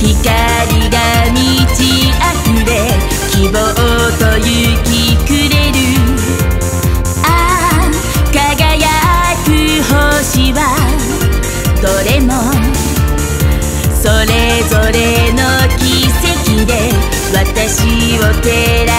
光が満ち溢れ希望と勇くれる。ああ輝く星はどれもそれぞれの奇跡で私を照ら